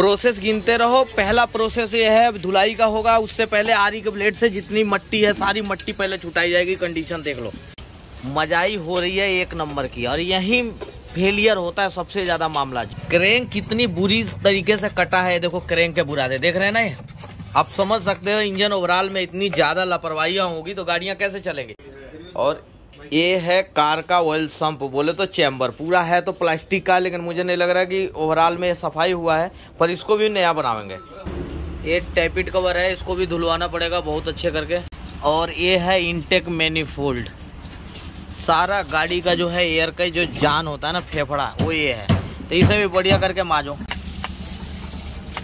Process गिनते रहो। पहला प्रोसेस ये है, धुलाई का होगा, उससे पहले आरी के ब्लेड से जितनी मट्टी है, सारी मट्टी पहले छुटाई जाएगी कंडीशन देख लो। मजाई हो रही है एक नंबर की, और यही फेलियर होता है सबसे ज़्यादा मामला। क्रेंक कितनी बुरी तरीके से कटा है देखो क्रेंक के बुरादे, देख रहे ना आप समझ सकते हो, इंजन ओवरऑल में इतनी ज़्यादा लापरवाहियाँ होगी तो गाड़ियाँ कैसे चलेंगी? और ये है कार का ऑयल संप बोले तो चैम्बर पूरा है तो प्लास्टिक का, लेकिन मुझे नहीं लग रहा कि ओवरऑल में सफ़ाई हुआ है, पर इसको भी नया बनाएँगे ये टैपिट कवर है, इसको भी धुलवाना पड़ेगा बहुत अच्छे करके। और ये है इनटेक मैनीफोल्ड सारा गाड़ी का जो है एयर का जो जान होता है ना, फेफड़ा, वो ये है। तो इसे भी बढ़िया करके माजो।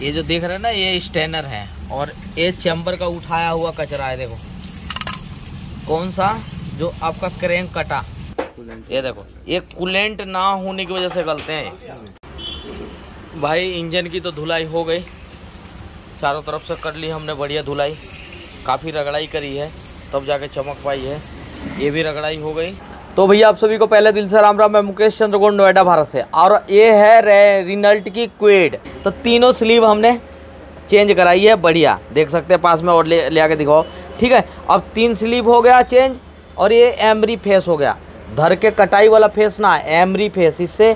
ये जो देख रहे हैं ना, ये स्टैनर है। और ये चैम्बर का उठाया हुआ कचरा है, देखो। कौन सा? जो आपका क्रेंक कटा। ये देखो ये कूलेंट ना होने की वजह से गलते हैं। भाई इंजन की तो धुलाई हो गई। चारों तरफ़ से कर ली हमने बढ़िया धुलाई। काफ़ी रगड़ाई करी है तब जाके चमक पाई है। ये भी रगड़ाई हो गई। तो भैया आप सभी को पहले दिल से राम राम मैं मुकेश चंद्रगोड़ नोएडा भारत से। और ये है रे रिनल्ट की क्वेड। तो तीनों स्लीव हमने चेंज कराई है बढ़िया। देख सकते हैं पास में और ले, ले आके दिखाओ। ठीक है अब तीन स्लीव हो गया चेंज। और ये एमरी फेस हो गया। धर के कटाई वाला फेस ना, एमरी फेस, इससे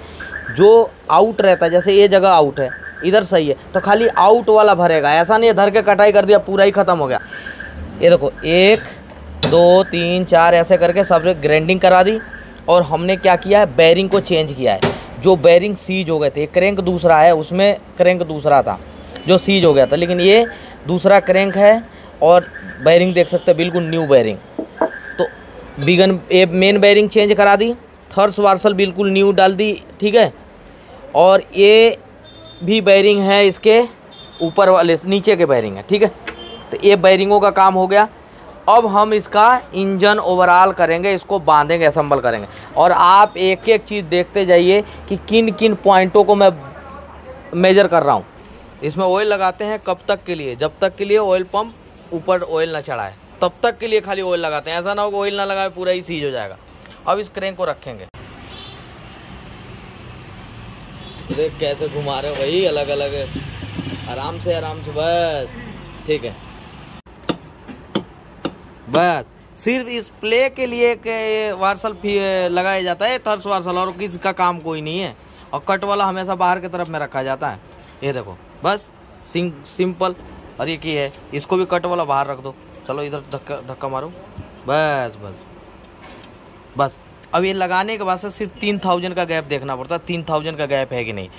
जो आउट रहता है, जैसे ये जगह आउट है, इधर सही है तो खाली आउट वाला भरेगा। ऐसा नहीं है, धर के कटाई कर दिया, पूरा ही ख़त्म हो गया। ये देखो, एक, दो, तीन, चार, ऐसे करके सब ग्राइंडिंग करा दी, और हमने क्या किया है बैरिंग को चेंज किया है। जो बैरिंग सीज हो गए थे क्रेंक दूसरा है, उसमें क्रेंक दूसरा था, जो सीज हो गया था। लेकिन ये दूसरा क्रैंक है, और बैरिंग देख सकते हैं, बिल्कुल न्यू बैरिंग बिगन ए मेन बैरिंग चेंज करा दी। थर्स वार्सल बिल्कुल न्यू डाल दी, ठीक है? और ये भी बैरिंग है इसके ऊपर वाले, नीचे के बैरिंग है, ठीक है? तो ये बैरिंगों का काम हो गया। अब हम इसका इंजन ओवरऑल करेंगे, इसको बांधेंगे असम्बल करेंगे। और आप एक एक चीज़ देखते जाइए कि किन किन पॉइंटों को मैं मेजर कर रहा हूँ। इसमें ऑयल लगाते हैं कब तक के लिए? जब तक के लिए ऑयल पंप ऊपर ऑयल ना चढ़ाए। तब तक के लिए खाली ऑयल लगाते हैं। ऐसा ना हो कि ऑयल ना लगाए, पूरा ही सीज हो जाएगा। अब इस क्रेंक को रखेंगे। देख कैसे घुमा रहे हो भाई अलग अलग आराम से आराम से, बस। ठीक है। बस। सिर्फ़ इस प्ले के लिए के वार्सल लगाया जाता है थर्स वार्सल, और किसी का काम कोई नहीं है। और कट वाला हमेशा बाहर की तरफ़ में रखा जाता है। ये देखो। बस। सिंपल और ये की है। इसको भी कट वाला बाहर रख दो। चलो इधर धक्का धक्का मारो। बस बस। बस। अब ये लगाने के बाद से सिर्फ़ तीन थाउज़ेंड का गैप देखना पड़ता है। तीन थाउज़ेंड का गैप है कि नहीं?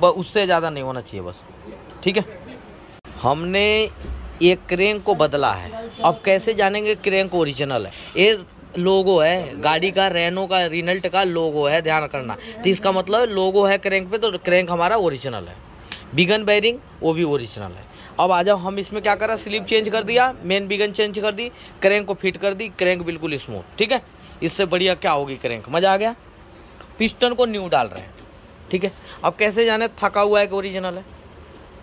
बस उससे ज़्यादा नहीं होना चाहिए बस। ठीक है? हमने ये क्रेंक को बदला है। अब कैसे जानेंगे क्रेंक ओरिजिनल है? ये लोगो है, गाड़ी का रेनो का रिनल्ट का लोगो है, ध्यान करना तो इसका मतलब लोगो है क्रैंक पे तो क्रैंक हमारा ओरिजिनल है। बिगन बैरिंग वो भी ओरिजिनल है। अब आ जाओ, हम इसमें क्या करा स्लिप चेंज कर दिया मेन बिगन चेंज कर दी क्रैंक को फिट कर दी क्रैंक बिल्कुल स्मूथ ठीक है? इससे बढ़िया क्या होगी क्रैंक मज़ा आ गया? पिस्टन को न्यू डाल रहे हैं, ठीक है? अब कैसे जाने, थका हुआ है कि ओरिजिनल है?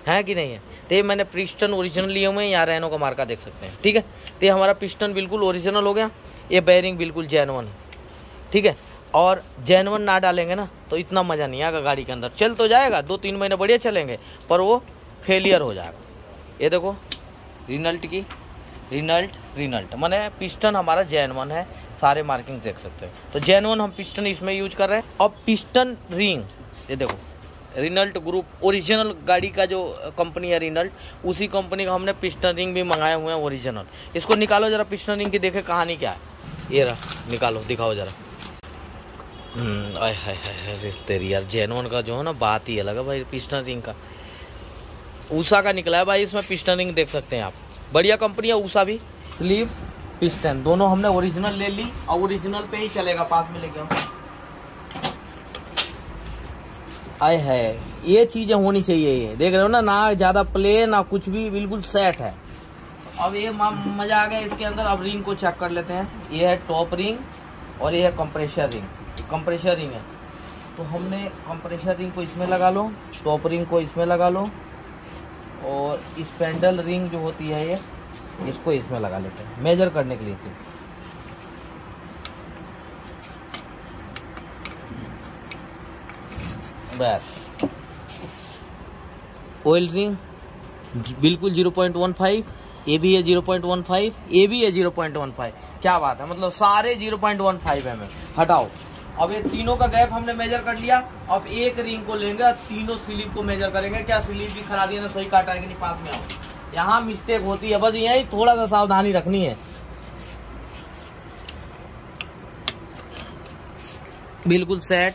है कि नहीं है? तो ये मैंने पिस्टन ओरिजिनल लिए हुए हैं, यहाँ रेनो का मार्का देख सकते हैं, ठीक है? तो ये हमारा पिस्टन बिल्कुल ओरिजिनल हो गया, ये बैरिंग बिल्कुल जैनवन है, ठीक है? और जैनवन ना डालेंगे ना तो इतना मज़ा नहीं आएगा गाड़ी के अंदर। चल तो जाएगा, दो तीन महीने बढ़िया चलेंगे, पर वो फेलियर हो जाएगा। ये देखो रिनल्ट की रिनल्ट रिनल्ट मैंने पिस्टन हमारा जैनवन है, सारे मार्किंग देख सकते हैं। तो जैनवन हम पिस्टन इसमें यूज़ कर रहे हैं, और पिस्टन रिंग ये देखो रिनल्ट ग्रुप ओरिजिनल गाड़ी का जो कंपनी है रिनल्ट उसी कंपनी का हमने पिस्टन रिंग भी मंगाए हुए हैं ओरिजिनल इसको निकालो जरा पिस्टन रिंग की देखे कहानी क्या है। ये रहा, निकालो, दिखाओ जरा। आय, हाय हाय तेरी यार जैनवन का जो है ना, बात ही अलग है भाई, पिस्टन रिंग का। ऊषा का निकला है भाई, इसमें पिस्टन रिंग देख सकते हैं आप। बढ़िया कंपनी है ऊषा भी। स्लीव, पिस्टन, दोनों हमने ओरिजिनल ले ली, और ओरिजिनल पे ही चलेगा, पास में लेके हम है ये चीज़ें होनी चाहिए ये। देख रहे हो ना ना ज़्यादा प्ले ना कुछ भी, बिल्कुल सेट है। अब ये मज़ा आ गया इसके अंदर, अब रिंग को चेक कर लेते हैं। ये है टॉप रिंग और ये है कंप्रेशर रिंग कंप्रेशर रिंग है। तो हमने कंप्रेशर रिंग को इसमें लगा लो टॉप रिंग को इसमें लगा लो, और स्पेंडल रिंग जो होती है ये, इसको इसमें लगा लेते हैं। मेजर करने के लिए थी बस। ऑयल रिंग बिल्कुल 0.15 ए भी है 0.15 ये भी है 0.15 क्या बात है मतलब सारे 0.15 है हटाओ। अब ये तीनों का गैप हमने मेजर कर लिया। अब एक रिंग को लेंगे और तीनों स्लीव को मेजर करेंगे। क्या स्लीव भी खरा दिया ना, सही काटा है कि नहीं, पास में आओ। यहाँ मिस्टेक होती है, बस यही थोड़ा सा सावधानी रखनी है। बिल्कुल सेट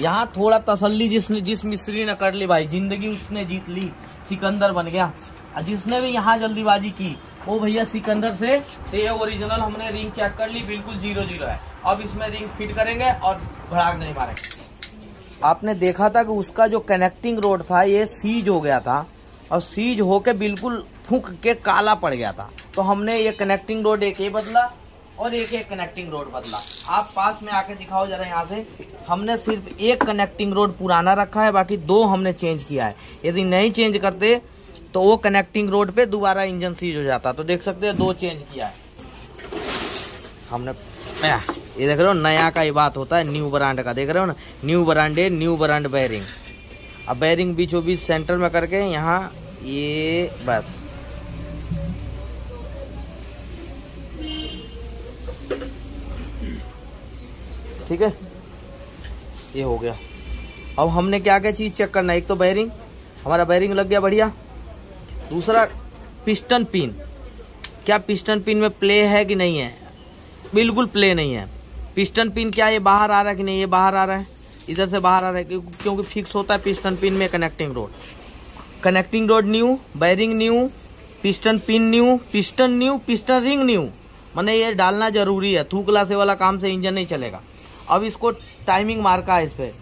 यहाँ थोड़ा तसल्ली जिसने जिस मिस्त्री ने कर ली भाई, ज़िंदगी उसने जीत ली। सिकंदर बन गया। जिसने भी यहाँ जल्दीबाजी की वो भैया सिकंदर से। तो ये ओरिजिनल हमने रिंग चेक कर ली बिल्कुल ज़ीरो ज़ीरो है। अब इसमें रिंग फिट करेंगे और भड़ाक नहीं मारेंगे। आपने देखा था कि उसका जो कनेक्टिंग रोड था ये सीज हो गया था। और सीज होके बिल्कुल फूक के काला पड़ गया था। तो हमने ये कनेक्टिंग रोड एक ही बदला और एक एक कनेक्टिंग रोड बदला। आप पास में आके दिखाओ जरा यहाँ से। हमने सिर्फ़ एक कनेक्टिंग रोड पुराना रखा है बाकी दो हमने चेंज किया है। यदि नहीं चेंज करते तो वो कनेक्टिंग रोड पे दोबारा इंजन सीज हो जाता। तो देख सकते हैं दो चेंज किया है। हमने ये देख रहे हो, नया का ही बात होता है न्यू ब्रांड का। देख रहे हो ना? न्यू ब्रांड है न्यू ब्रांड बैरिंग अब बैरिंग बीचों बीच सेंटर में करके यहाँ ये बस। ठीक है? ये हो गया। अब हमने क्या क्या चीज़ चेक करना है? एक तो बैरिंग हमारा बैरिंग लग गया बढ़िया। दूसरा पिस्टन पिन क्या पिस्टन पिन में प्ले है कि नहीं है? बिल्कुल प्ले नहीं है. पिस्टन पिन क्या ये बाहर आ रहा है कि नहीं? ये बाहर आ रहा है. इधर से बाहर आ रहा है क्योंकि फिक्स होता है पिस्टन पिन में connecting rod connecting rod new bearing new piston pin new piston new piston ring new मैंने ये डालना ज़रूरी है. थूकला से वाला काम से इंजन नहीं चलेगा. अब इसको टाइमिंग मार्का है इस पे.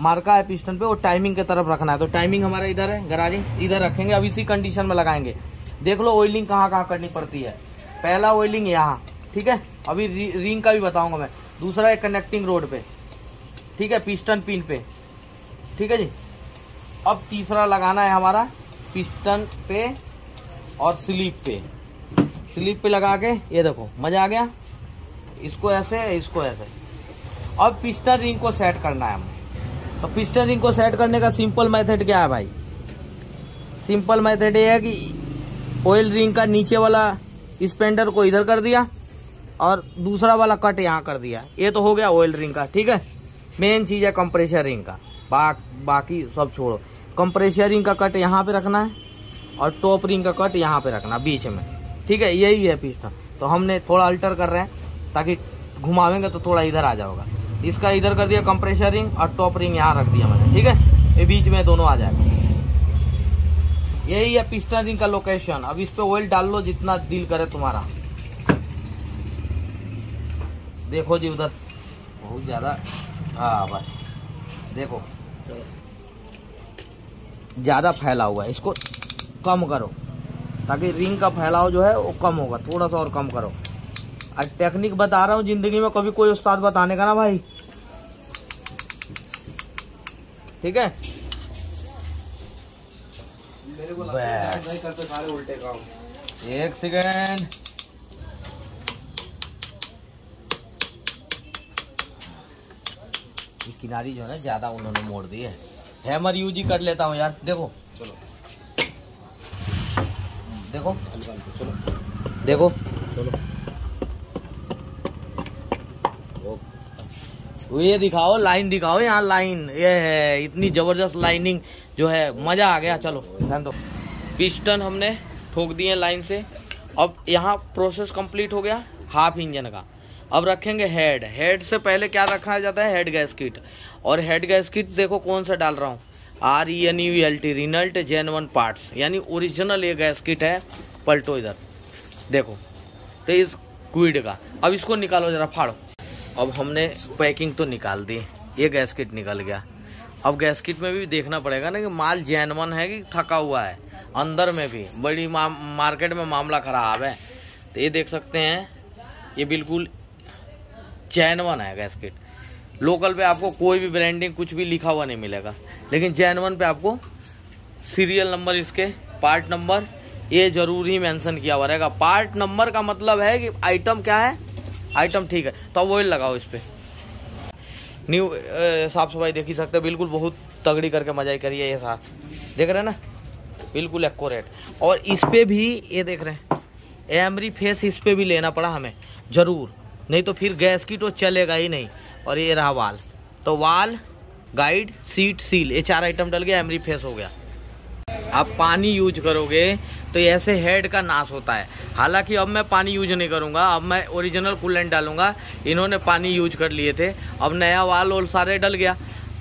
मार्का है पिस्टन पे और टाइमिंग की तरफ़ रखना है। तो टाइमिंग हमारा इधर है गराजिंग इधर रखेंगे, अब इसी कंडीशन में लगाएँगे। देख लो ऑयलिंग कहाँ कहाँ करनी पड़ती है। पहला ऑयलिंग यहाँ, ठीक है? अभी रिंग का भी बताऊँगा मैं। दूसरा है कनेक्टिंग रोड पे, ठीक है? पिस्टन पिन पे, ठीक है जी? अब तीसरा लगाना है हमारा पिस्टन पे और स्लीप पे। स्लीप पे लगा के, ये देखो, मज़ा आ गया? इसको ऐसे इसको ऐसे। अब पिस्टन रिंग को सेट करना है हमें तो पिस्टन रिंग को सेट करने का सिंपल मेथड क्या है भाई? सिंपल मेथड ये है कि ऑयल रिंग का नीचे वाला स्पेंडर को इधर कर दिया और दूसरा वाला कट यहाँ कर दिया। ये तो हो गया ऑयल रिंग का ठीक है? मेन चीज़ है कंप्रेशर रिंग का। बा, बाकी सब छोड़ो। कंप्रेशर रिंग का कट यहाँ पे रखना है और टॉप रिंग का कट यहाँ पे रखना बीच में। ठीक है? यही है पिस्टन। तो हमने थोड़ा अल्टर कर रहे हैं ताकि घुमावेंगे तो थोड़ा इधर आ जाओगा। इसका इधर कर दिया कंप्रेशर रिंग और टॉप रिंग यहाँ रख दिया मैंने, ठीक है? ये बीच में दोनों आ जाएगा। यही है पिस्टन रिंग का लोकेशन अब इस पे ऑयल डाल लो, जितना दिल करे तुम्हारा। देखो जी उधर। बहुत ज़्यादा हाँ बस। देखो। ज़्यादा फैला हुआ है। इसको कम करो। ताकि रिंग का फैलाव जो है वो कम होगा। थोड़ा सा और कम करो। आज टेक्निक बता रहा हूँ ज़िंदगी में कभी कोई उस्ताद बताने का ना भाई। ठीक है? मेरे को नहीं करते सारे उल्टे काम। एक सेकेंड किनारी जो है ना ज़्यादा उन्होंने मोड़ दी है। हैमर यूज़ ही कर लेता हूँ यार देखो। चलो। देखो। चलो। देखो। चलो। तो ये दिखाओ लाइन दिखाओ यहाँ लाइन ये है, इतनी ज़बरदस्त लाइनिंग जो है, मज़ा आ गया। चलो, ध्यान दो। पिस्टन हमने ठोक दिए लाइन से। अब यहाँ प्रोसेस कंप्लीट हो गया हाफ़ इंजन का। अब रखेंगे हेड हेड से पहले क्या रखा जाता है? हेड गैस किट और हेड गैस किट देखो कौन सा डाल रहा हूँ। R E N U L T Renault genuine parts यानी ओरिजिनल ये गैस किट है, पलटो इधर। देखो तो इस क्विड का। अब इसको निकालो जरा, फाड़ो। अब हमने पैकिंग तो निकाल दी ये गैस किट निकल गया। अब गैस किट में भी देखना पड़ेगा ना कि माल जैनवन है कि थका हुआ है। अंदर में भी बड़ी मा, मार्केट में मामला खराब है। तो ये देख सकते हैं ये बिल्कुल जैनवन है गैस किट लोकल पे आपको कोई भी ब्रांडिंग कुछ भी लिखा हुआ नहीं मिलेगा। लेकिन जैनवन पे आपको सीरियल नंबर इसके पार्ट नंबर ये ज़रूर ही मेंशन किया हुआ रहेगा। पार्ट नंबर का मतलब है कि आइटम क्या है? आइटम ठीक है तो अब ऑयल लगाओ इस पर न्यू साफ़ सफ़ाई देख ही सकते हैं, बिल्कुल बहुत तगड़ी करके मजाई करी है ये साथ देख रहे हैं ना? बिल्कुल एक्यूरेट और इस पर भी, ये देख रहे हैं एमरी फेस इस पर भी लेना पड़ा हमें, ज़रूर। नहीं तो फिर गैस की तो चलेगा ही नहीं। और ये रहा वाल। तो वाल गाइड सीट सील ये चार आइटम डल गया एमरी फेस हो गया। आप पानी यूज़ करोगे तो ऐसे हेड का नाश होता है। हालाँकि अब मैं पानी यूज़ नहीं करूँगा, अब मैं ओरिजिनल कूलेंट डालूँगा। इन्होंने पानी यूज़ कर लिए थे, अब नया वाल और सारे डल गया।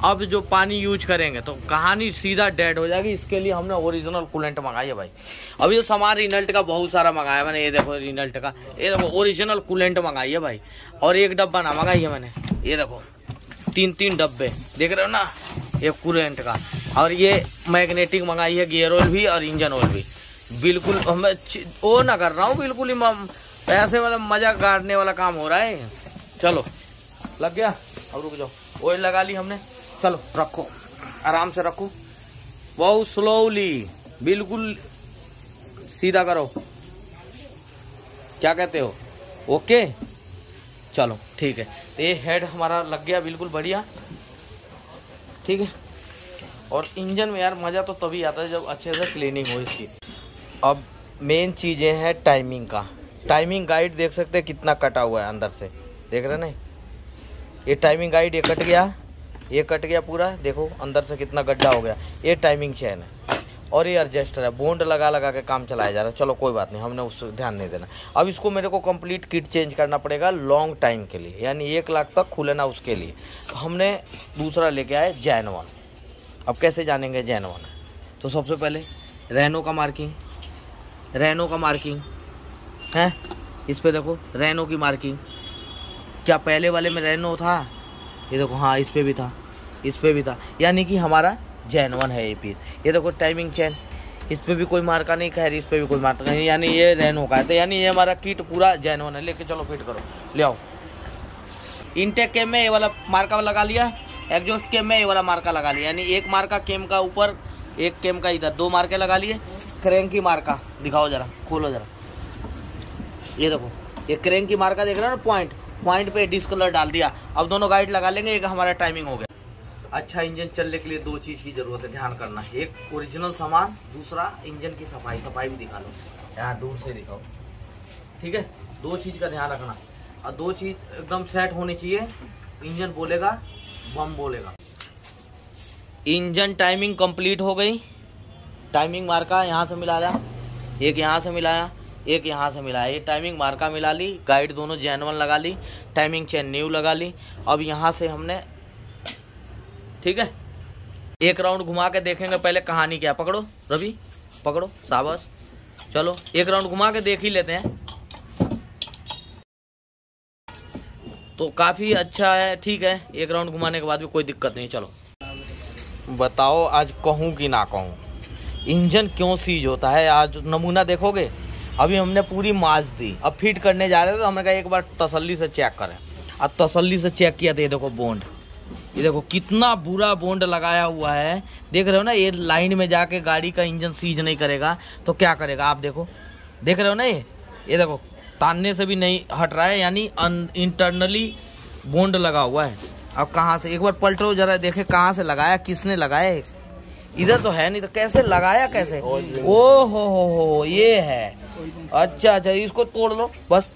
अब जो पानी यूज़ करेंगे तो कहानी सीधा डेड हो जाएगी। इसके लिए हमने ओरिजिनल कूलेंट मंगाई है भाई। अभी तो सामान रिनल्ट का बहुत सारा मंगाया मैंने, ये देखो रिनल्ट का। ये देखो ओरिजिनल कूलेंट मंगाई है भाई। और एक डब्बा ना मंगाई है मैंने। ये देखो, तीन तीन डब्बे। देख रहे हो ना? ये कूलेंट का। और ये मैग्नेटिक मंगाई है गियर ऑयल भी और इंजन ऑयल भी। बिल्कुल वो ना कर रहा हूँ, बिल्कुल ही ऐसे मतलब मज़ा काटने वाला काम हो रहा है। चलो, लग गया? अब रुक जाओ। ऑयल लगा ली हमने। चलो, रखो। आराम से रखो। बहुत स्लोली बिल्कुल सीधा करो। क्या कहते हो? ओके? चलो, ठीक है। ये हेड हमारा लग गया, बिल्कुल बढ़िया। ठीक है? और इंजन में यार मज़ा तो तभी आता है जब अच्छे से क्लीनिंग हो इसकी। अब मेन चीज़ें हैं टाइमिंग का। टाइमिंग गाइड देख सकते हैं कितना कटा हुआ है अंदर से। देख रहे नहीं ये टाइमिंग गाइड ये कट गया, ये कट गया पूरा। देखो, अंदर से कितना गड्ढा हो गया। ये टाइमिंग चैन है। और ये एडजस्टर है। बोंड लगा लगा के काम चलाया जा रहा है। चलो, कोई बात नहीं, हमने उस ध्यान नहीं देना। अब इसको मेरे को कंप्लीट किट चेंज करना पड़ेगा लॉन्ग टाइम के लिए। यानी एक लाख तक खुले ना उसके लिए। हमने दूसरा लेके आए जैन वन अब कैसे जानेंगे जैन वन तो सबसे पहले रैनो का मार्किंग रैनो का मार्किंग है? इस पर देखो, रैनो की मार्किंग क्या पहले वाले में रेनो था? ये देखो हाँ इस पर भी था। इस पर भी था। यानी कि हमारा जैन वन है ये पीस ये देखो टाइमिंग चैन इस पर भी कोई मार्का नहीं, खैर, इस पर भी कोई मार्का नहीं। यानी ये रेनो का है। तो यानी ये हमारा किट पूरा जैन वन है। लेके चलो फिट करो। ले आओ। इनटेक केम में ये वाला मार्का लगा लिया। एग्जॉस्ट केम में ये वाला मार्का लगा लिया। यानी एक मार्का केम का ऊपर, एक केम का इधर। दो मार्के लगा लिए। क्रेंक मार्का दिखाओ जरा, खोलो जरा। ये देखो, ये क्रेंक की मार्का देख रहे हो ना पॉइंट पॉइंट पे डिस्क कलर डाल दिया। अब दोनों गाइड लगा लेंगे, एक हमारा टाइमिंग हो गया। अच्छा इंजन चलने के लिए दो चीज़ की ज़रूरत है, ध्यान करना। एक ओरिजिनल सामान, दूसरा, इंजन की सफ़ाई। सफ़ाई भी दिखा लो। यहाँ दूर से दिखाओ। ठीक है? दो चीज़ का ध्यान रखना। और दो चीज़ एकदम सेट होनी चाहिए। इंजन बोलेगा, बम बोलेगा। इंजन टाइमिंग कंप्लीट हो गई। टाइमिंग मार्का यहाँ से मिलाया, एक यहाँ से मिलाया, एक यहाँ से मिलाया। ये टाइमिंग मार्का मिला ली गाइड दोनों जैनवन लगा ली टाइमिंग चेन न्यू लगा ली। अब यहाँ से हमने, ठीक है? एक राउंड घुमा के देखेंगे पहले कहानी क्या पकड़ो, रवि, पकड़ो साबस चलो, एक राउंड घुमा के देख ही लेते हैं। तो काफ़ी अच्छा है, ठीक है। एक राउंड घुमाने के बाद भी कोई दिक्कत नहीं, चलो। बताओ, आज कहूँ कि ना कहूँ? इंजन क्यों सीज होता है? आज नमूना देखोगे? अभी हमने पूरी माज दी। अब फिट करने जा रहे थे तो हमने कहा एक बार तसल्ली से चेक करें। अब तसल्ली से चेक किया तो ये देखो बोंड ये देखो कितना बुरा बोंड लगाया हुआ है। देख रहे हो ना, ये लाइन में जाके गाड़ी का इंजन सीज नहीं करेगा तो क्या करेगा? आप देखो। देख रहे हो ना ये? ये देखो, तानने से भी नहीं हट रहा है, यानी इंटरनली बोंड लगा हुआ है। अब कहाँ से? एक बार पलटो जरा, देखे कहाँ से लगाया, किसने लगाया? इधर तो है नहीं तो कैसे, लगाया कैसे? ओ हो हो हो ये है। अच्छा अच्छा इसको तोड़ लो, बस,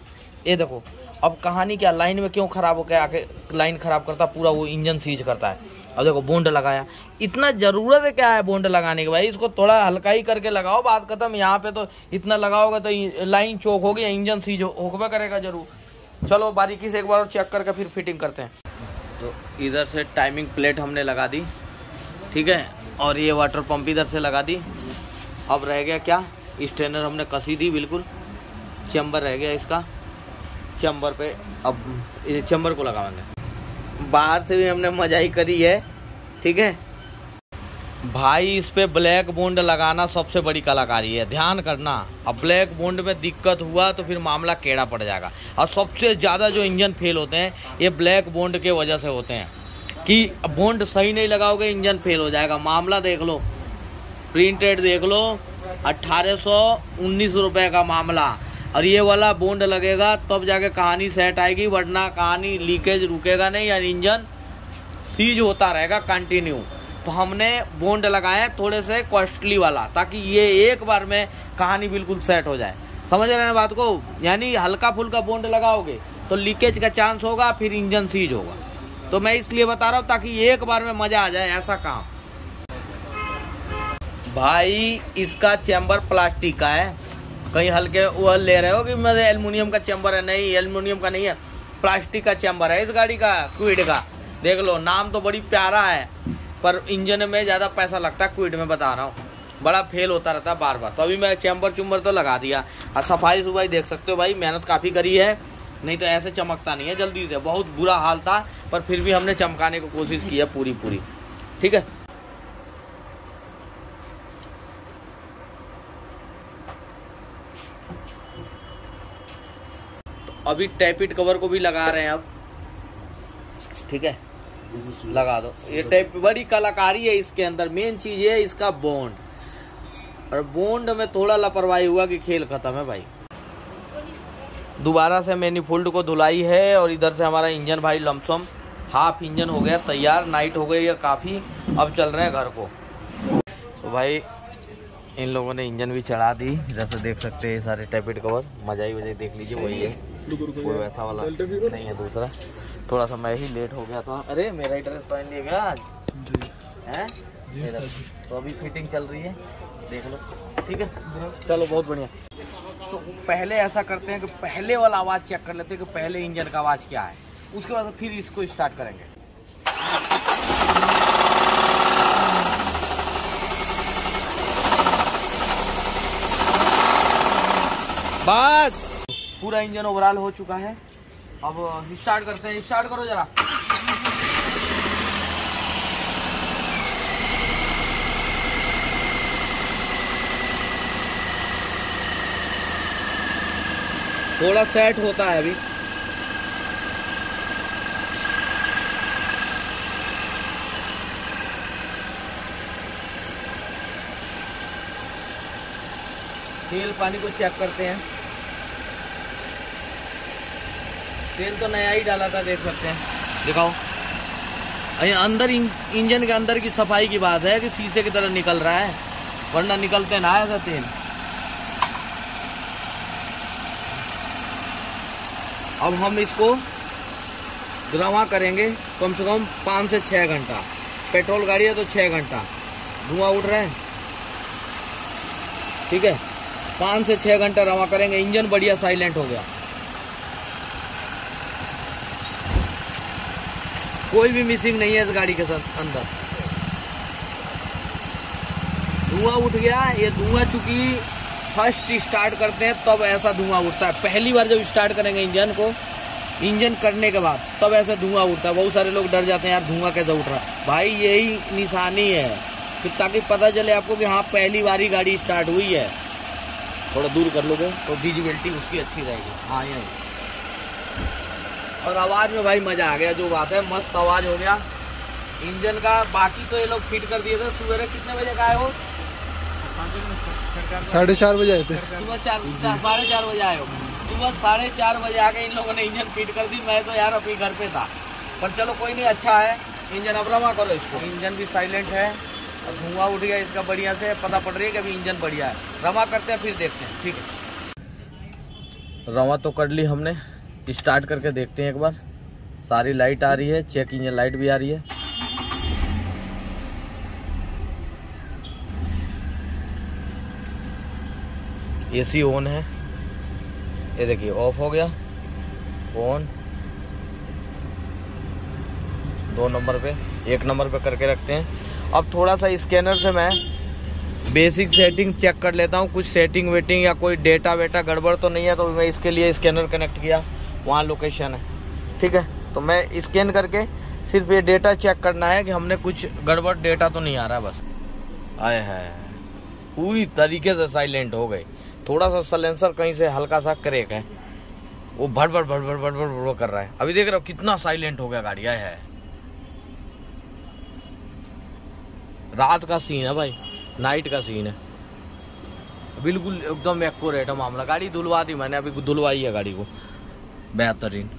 ये देखो। अब कहानी क्या, लाइन में क्यों खराब हो गया आके लाइन खराब करता, पूरा वो इंजन सीज करता है। अब देखो, बोंड लगाया। इतना ज़रूरत है क्या है बोंड लगाने की भाई? इसको थोड़ा हल्का ही करके लगाओ, बात खत्म। यहाँ पे तो इतना लगाओगे तो लाइन चौक होगी, इंजन सीज होगा करेगा ज़रूर। चलो, बारीकी से एक बार चेक करके फिर फिटिंग करते हैं। तो इधर से टाइमिंग प्लेट हमने लगा दी। ठीक है? और ये वाटर पंप इधर से लगा दी। अब रह गया क्या? स्ट्रेनर हमने कसी दी, बिल्कुल। चैम्बर रह गया इसका। चैम्बर पे अब चैम्बर को लगाएँगे। बाहर से भी हमने मजाई करी है, ठीक है? भाई, इस पे ब्लैक बोंड लगाना सबसे बड़ी कलाकारी है। ध्यान करना, अब ब्लैक बोंड में दिक्कत हुआ तो फिर मामला केड़ा पड़ जाएगा। और सबसे ज़्यादा जो इंजन फेल होते हैं, ये ब्लैक बोंड के वजह से होते हैं। कि बोंड सही नहीं लगाओगे, इंजन फेल हो जाएगा। मामला देख लो। प्रिंटेड देख लो। अट्ठारह सौ उन्नीस रुपये का मामला। और ये वाला बोंड लगेगा, तब जाके कहानी सेट आएगी, वरना कहानी लीकेज रुकेगा नहीं या इंजन सीज होता रहेगा कंटिन्यू तो हमने बोंड लगाए थोड़े से कॉस्टली वाला, ताकि ये एक बार में कहानी बिल्कुल सेट हो जाए। समझ रहे हैं बात को? यानी हल्का फुल्का बोंड लगाओगे तो लीकेज का चांस होगा, फिर इंजन सीज होगा। तो मैं इसलिए बता रहा हूँ ताकि एक बार में मज़ा आ जाए, ऐसा काम। भाई, इसका चैम्बर प्लास्टिक का है। कहीं हल्के वो ले रहे हो कि मेरे एल्युमिनियम का चैम्बर है? नहीं, एल्युमिनियम का नहीं है। प्लास्टिक का चैम्बर है इस गाड़ी का, क्विड का। देख लो, नाम तो बड़ी प्यारा है, पर इंजन में ज़्यादा पैसा लगता है, क्विड में बता रहा हूँ। बड़ा फेल होता रहता है बार बार तो अभी मैं चैम्बर चुम्बर तो लगा दिया। और सफ़ाई सुफाई देख सकते हो भाई, मेहनत काफ़ी करी है। नहीं तो ऐसे चमकता नहीं है, जल्दी से। बहुत बुरा हाल था, पर फिर भी हमने चमकाने की कोशिश की है पूरी पूरी ठीक है? तो अभी टैपिट कवर को भी लगा रहे हैं अब। ठीक है? लगा दो। ये टैप बड़ी कलाकारी है इसके अंदर। मेन चीज़ है, इसका बॉन्ड और बॉन्ड में थोड़ा लापरवाही हुआ कि खेल खत्म है भाई। दोबारा से मैनीफोल्ड को धुलाई है और इधर से हमारा इंजन भाई लमसम हाफ़ इंजन हो गया तैयार नाइट हो गई है काफ़ी। अब चल रहे हैं घर को। तो भाई इन लोगों ने इंजन भी चढ़ा दी। इधर से देख सकते हैं सारे टैपेट कवर मज़ा ही वजह देख लीजिए वही है। कोई वैसा वाला नहीं है दूसरा। थोड़ा सा मैं ही लेट हो गया था। अरे मेरा ही ड्रेस पहन लिया गया आज? है? तो अभी फिटिंग चल रही है। देख लो। ठीक है? चलो बहुत बढ़िया। तो पहले ऐसा करते हैं कि पहले वाला आवाज़ चेक कर लेते हैं कि पहले इंजन का आवाज़ क्या है। उसके बाद फिर इसको स्टार्ट करेंगे। बस! पूरा इंजन ओवरऑल हो चुका है। अब स्टार्ट करते हैं। स्टार्ट करो जरा। थोड़ा सेट होता है अभी। तेल पानी को चेक करते हैं। तेल तो नया ही डाला था, देख सकते हैं। दिखाओ। अरे, अंदर इंजन के अंदर की सफ़ाई की बात है कि शीशे की तरह निकल रहा है, वरना निकलते ना ऐसा तेल। अब हम इसको रवा करेंगे कम से कम पाँच से छः घंटा। पेट्रोल गाड़ी है तो छः घंटा। धुआँ उठ रहा है। ठीक है? पाँच से छः घंटा रवा करेंगे। इंजन बढ़िया साइलेंट हो गया। कोई भी मिसिंग नहीं है इस गाड़ी के साथ, अंदर। धुआँ उठ गया, ये धुआँ चूँकि फ़र्स्ट स्टार्ट करते हैं, तब ऐसा धुआँ उठता है। पहली बार जब स्टार्ट करेंगे इंजन को, इंजन करने के बाद, तब ऐसा धुआँ उठता है। बहुत सारे लोग डर जाते हैं, यार, धुआँ कैसे उठ रहा? है भाई, यही निशानी है। कि ताकि पता चले आपको कि हाँ पहली बार ही गाड़ी स्टार्ट हुई है। थोड़ा दूर कर लोगे तो विजिबिलिटी उसकी अच्छी रहेगी। हाँ यही। और आवाज़ में भाई मज़ा आ गया, जो बात है, मस्त आवाज़ हो गया। इंजन का, बाकी तो ये लोग फिट कर दिए थे। सवेरे कितने बजे का आए हो साढ़े चार बजे आए थे। सुबह चार साढ़े चार बजे आए हो। सुबह साढ़े चार बजे आके इन लोगों ने इंजन फिट कर दी। मैं तो यार अपनी घर पे था। पर चलो, कोई नहीं अच्छा है। इंजन अब रवा करो इसको। इंजन भी साइलेंट है। धुआँ उठ गया इसका बढ़िया से। पता पड़ रही है कि अभी इंजन बढ़िया है। रवा करते हैं, फिर देखते हैं। ठीक है। रवा तो कर ली हमने। स्टार्ट करके देखते हैं एक बार। सारी लाइट आ रही है। चेक इंजन लाइट भी आ रही है। एसी ऑन है। ये देखिए ऑफ़ हो गया। ऑन। दो नंबर पे, एक नंबर पे करके रखते हैं। अब थोड़ा सा स्कैनर से मैं बेसिक सेटिंग चेक कर लेता हूँ। कुछ सेटिंग वेटिंग या कोई डेटा वेटा गड़बड़ तो नहीं है तो मैं इसके लिए स्कैनर कनेक्ट किया। वहाँ लोकेशन है। ठीक है? तो मैं स्कैन करके सिर्फ़ ये डेटा चेक करना है कि हमने कुछ गड़बड़ डेटा तो नहीं आ रहा, बस। आए है पूरी तरीके से साइलेंट हो गई थोड़ा सा सलेंसर कहीं से हल्का सा क्रेक है। वो भड़ भड़ भड़ भड़ भड़ भड़ कर रहा है। अभी देख रहे हो कितना साइलेंट हो गया गाड़ी, आया है। रात का सीन है भाई नाइट का सीन है। बिल्कुल एकदम एक्यूरेट है मामला। गाड़ी धुलवा दी मैंने, अभी धुलवाई है गाड़ी को। बेहतरीन।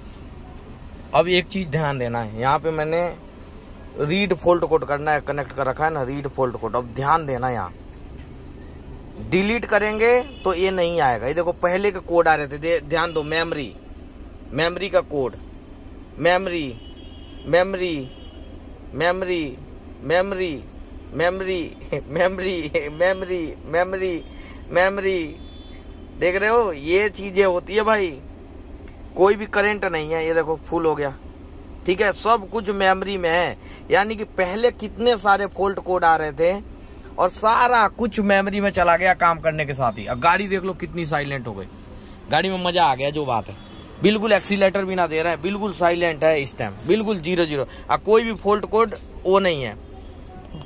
अब एक चीज़ ध्यान देना है, यहाँ पे मैंने रीड फोल्ट कोड करना है कनेक्ट कर रखा है ना रीड फोल्ट कोड अब ध्यान देना यहाँ। डिलीट करेंगे तो ये नहीं आएगा। ये देखो, पहले के कोड आ रहे थे। ध्यान दो मेमोरी मेमोरी का code. Memory memory memory memory memory memory memory memory memory देख रहे हो? ये चीज़ें होती है भाई। कोई भी करंट नहीं है। ये देखो फुल हो गया। ठीक है? सब कुछ मेमोरी में है। यानी कि पहले कितने सारे फोल्ट कोड आ रहे थे? और सारा कुछ मेमोरी में चला गया काम करने के साथ ही। अब गाड़ी देख लो कितनी साइलेंट हो गई। गाड़ी में मज़ा आ गया, जो बात है। बिल्कुल एक्सीटर भी ना दे रहा है, बिल्कुल साइलेंट है इस टाइम बिल्कुल ज़ीरो ज़ीरो अब कोई भी फोल्ट कोड वो नहीं है।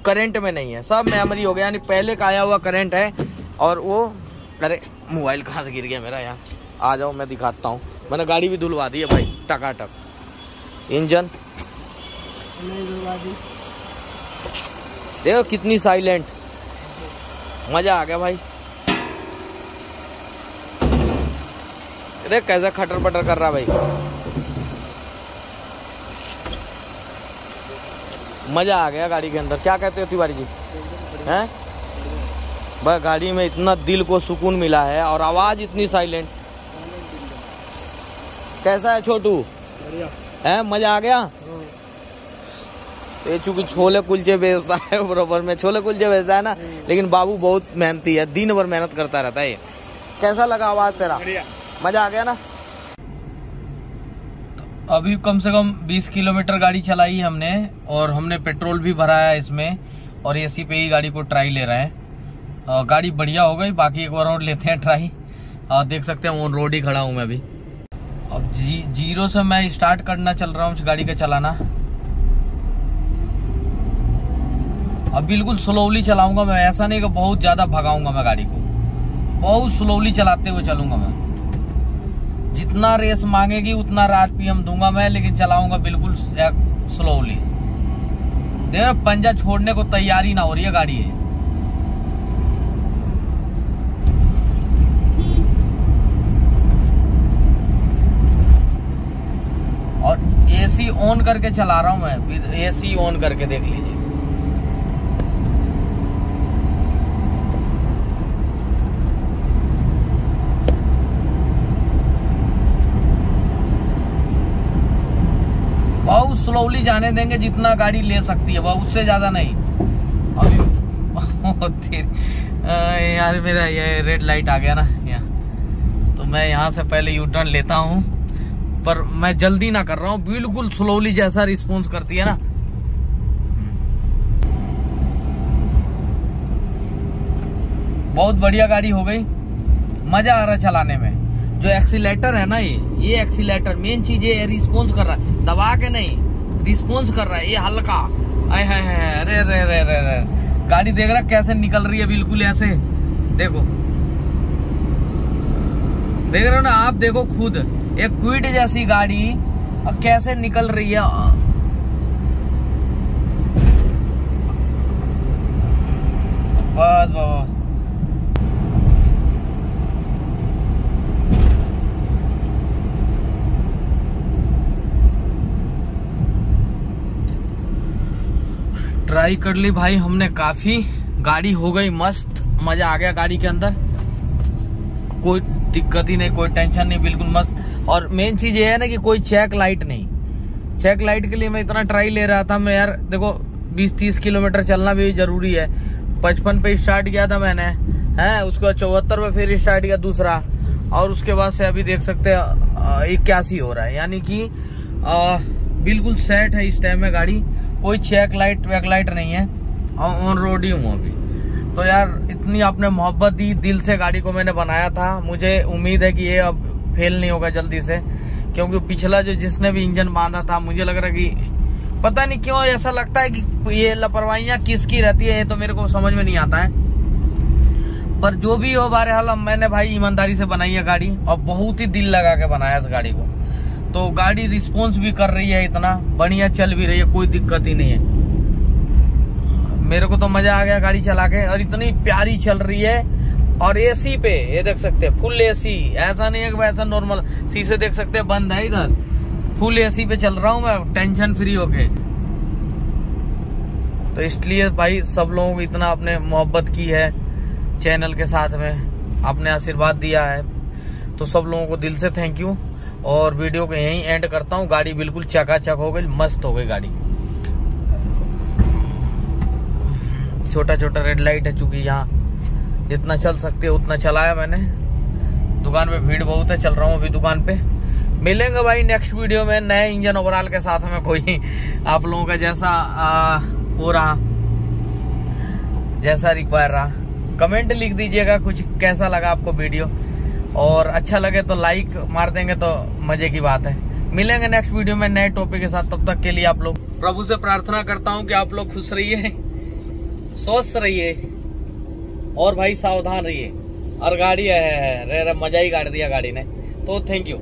करंट में नहीं है। सब मेमोरी हो गया, यानी पहले का आया हुआ करंट है, और वो, अरे मोबाइल कहाँ से गिर गया मेरा यहाँ आ जाओ, मैं दिखाता हूँ। मैंने गाड़ी भी धुलवा दी है भाई, टकाटक। इंजन? देखो कितनी साइलेंट मज़ा आ गया भाई। अरे कैसा खटर पटर कर रहा भाई। मज़ा आ गया गाड़ी के अंदर। क्या कहते हो तिवारी जी? हैं? बस गाड़ी में इतना दिल को सुकून मिला है और आवाज़ इतनी साइलेंट। कैसा है छोटू? है? मज़ा आ गया? ये चूँकि छोले कुलचे बेचता है बराबर में छोले कुलचे बेचता है ना लेकिन बाबू बहुत मेहनती है दिन भर मेहनत करता रहता है कैसा लगा आवाज़ तेरा? मज़ा आ गया ना? अभी कम से कम 20 किलोमीटर गाड़ी चलाई हमने और हमने पेट्रोल भी भराया इसमें और एसी पे ही गाड़ी को ट्राई ले रहे हैं। गाड़ी बढ़िया हो गई बाकी एक बार और लेते हैं ट्राई। और देख सकते हैं ऑन रोड ही खड़ा हूँ मैं अभी। अब जी, ज़ीरो से मैं स्टार्ट करना चल रहा हूँ गाड़ी का चलाना। अब बिल्कुल स्लोली चलाऊँगा मैं। ऐसा नहीं कि बहुत ज़्यादा भगाऊँगा मैं गाड़ी को। बहुत स्लोली चलाते हुए चलूँगा मैं। जितना रेस मांगेगी, उतना रात पीएम दूँगा मैं, लेकिन चलाऊँगा बिल्कुल स्लोली देखो, पंजा छोड़ने को तैयारी ना हो रही है गाड़ी है और एसी ऑन करके चला रहा हूँ मैं। एसी ऑन करके देख लीजिए। स्लोली जाने देंगे जितना गाड़ी ले सकती है, वह उससे ज़्यादा नहीं। अभी यार मेरा ये रेड लाइट आ गया ना यहाँ। तो मैं यहाँ से पहले यू टर्न लेता हूँ। पर मैं जल्दी ना कर रहा हूँ, बिल्कुल स्लोली जैसा रिस्पॉन्स करती है ना। बहुत बढ़िया गाड़ी हो गई। मज़ा आ रहा चलाने में। जो एक्सीटर है ना ये ये एक्सीटर मेन चीज़ ये रिस्पॉन्स कर रहा है। दबा के नहीं। रिस्पॉन्स कर रहा है, ये हल्का। अरे अरे अरे अरे अरे। गाड़ी देख रहा कैसे निकल रही है बिल्कुल ऐसे। देखो। देख रहे हो ना, आप देखो खुद, एक क्विट जैसी गाड़ी कैसे निकल रही है बस बस ट्राई कर ली भाई, हमने काफ़ी। गाड़ी हो गई मस्त, मज़ा आ गया गाड़ी के अंदर। कोई दिक्कत ही नहीं, कोई टेंशन नहीं, बिल्कुल मस्त। और मेन चीज़ ये है ना कि कोई चेक लाइट नहीं। चेक लाइट के लिए मैं इतना ट्राई ले रहा था, मैं यार, देखो 20-30 किलोमीटर चलना भी ज़रूरी है। पचपन पे स्टार्ट किया था मैंने, है? उसके बाद चौहत्तर पे फिर स्टार्ट किया दूसरा। और उसके बाद से अभी देख सकते हैं इक्यासी हो रहा है। यानी कि बिल्कुल सेट है इस टाइम में गाड़ी। कोई चेक लाइट वेक लाइट नहीं है। और ऑन रोड ही हूँ अभी। तो यार, इतनी आपने मोहब्बत दी, दिल से गाड़ी को मैंने बनाया था। मुझे उम्मीद है कि ये अब फेल नहीं होगा जल्दी से। क्योंकि पिछला जो जिसने भी इंजन बांधा था, मुझे लग रहा कि पता नहीं क्यों ऐसा लगता है कि ये लापरवाहियाँ किसकी रहती है, ये तो मेरे को समझ में नहीं आता है। पर जो भी हो, बहरहाल मैंने भाई ईमानदारी से बनाई है गाड़ी, और बहुत ही दिल लगा के बनाया इस गाड़ी को। तो गाड़ी रिस्पॉन्स भी कर रही है इतना। बढ़िया चल भी रही है, कोई दिक्कत ही नहीं है। मेरे को तो मज़ा आ गया गाड़ी चला के और इतनी प्यारी चल रही है। और एसी पे, ये देख सकते हैं फुल एसी ऐसा नहीं है कि ऐसा नॉर्मल शीशे देख सकते हैं, बंद है इधर। फुल एसी पे चल रहा हूँ मैं टेंशन फ्री होके। तो इसलिए भाई, सब लोगों को इतना आपने मोहब्बत की है चैनल के साथ में। आपने आशीर्वाद दिया है। तो सब लोगों को दिल से थैंक यू और वीडियो को यहीं एंड करता हूँ। गाड़ी बिल्कुल चकाचक हो गई, मस्त हो गई गाड़ी। छोटा छोटा रेड लाइट है, चूँकि यहाँ जितना चल सकते उतना चलाया मैंने। दुकान पे भीड़ बहुत है, चल रहा हूँ अभी दुकान पे। मिलेंगे भाई नेक्स्ट वीडियो में नए इंजन ओवरऑल के साथ में कोई। आप लोगों का जैसा हो रहा, जैसा रिक्वायर रहा। कमेंट लिख दीजिएगा कुछ कैसा लगा आपको वीडियो और अच्छा लगे तो लाइक मार देंगे तो मज़े की बात है। मिलेंगे नेक्स्ट वीडियो में नए टॉपिक के साथ तब तक के लिए आप लोग प्रभु से प्रार्थना करता हूँ कि आप लोग खुश रहिए स्वस्थ रहिए और भाई सावधान रहिए। और गाड़ी है, है, है मज़ा ही काट दिया गाड़ी ने। तो थैंक यू